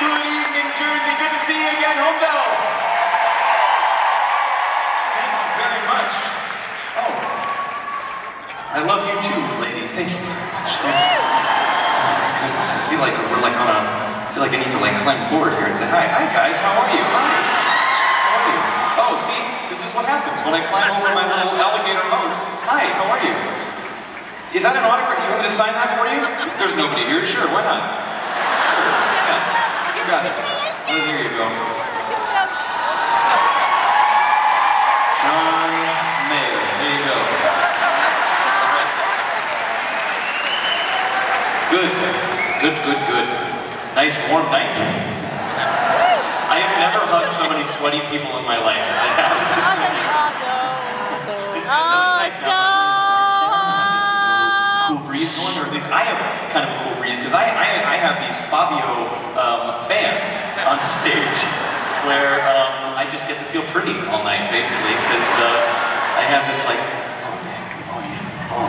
Good evening, Jersey. Good to see you again, Holmdel. Thank you very much. Oh, I love you too, lady. Thank you very much. Thank you. Oh my goodness, I feel like we're like on a. I feel like I need to like climb forward here and say hi. Hi guys, how are you? Hi. How are you? Oh, see, this is what happens when I climb over my little alligator moat. Hi, how are you? Is that an autograph? You want me to sign that for you? There's nobody here. Sure, why not? Good. Good, good, good. Nice warm night. I have never hugged so many sweaty people in my life as I have this morning. It's though. It's nice now. Cool breeze going, or at least I have kind of a cool breeze because I, I, I have these Fabio um, fans on the stage where um, I just get to feel pretty all night basically because uh, I have this like, oh yeah, oh yeah, oh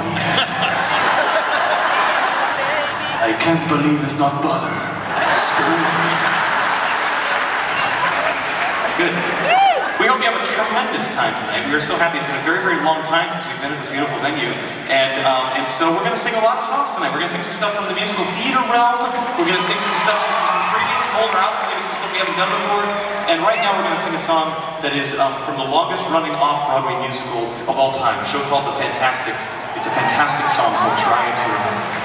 yes. I can't believe it's not butter. Spoon. It's good. We hope you have a tremendous time tonight. We are so happy. It's been a very, very long time since we've been at this beautiful venue. And um, and so we're going to sing a lot of songs tonight. We're going to sing some stuff from the musical theater realm. We're going to sing some stuff from some previous older albums, maybe some stuff we haven't done before. And right now we're going to sing a song that is um, from the longest running off-Broadway musical of all time, a show called The Fantasticks. It's a fantastic song called Try to Remember.